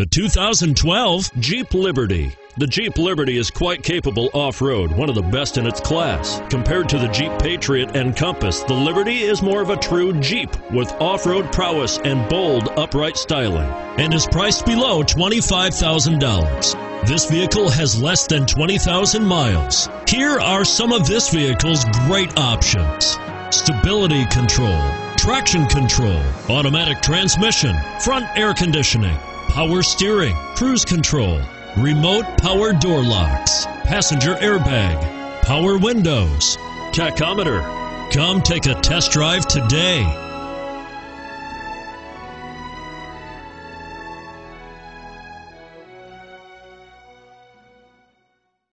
The 2012 Jeep Liberty. The Jeep Liberty is quite capable off road, one of the best in its class. Compared to the Jeep Patriot and Compass, the Liberty is more of a true Jeep with off road prowess and bold, upright styling, and is priced below $25,000. This vehicle has less than 20,000 miles. Here are some of this vehicle's great options stability control, traction control, automatic transmission, front air conditioning power steering, cruise control, remote power door locks, passenger airbag, power windows, tachometer. Come take a test drive today.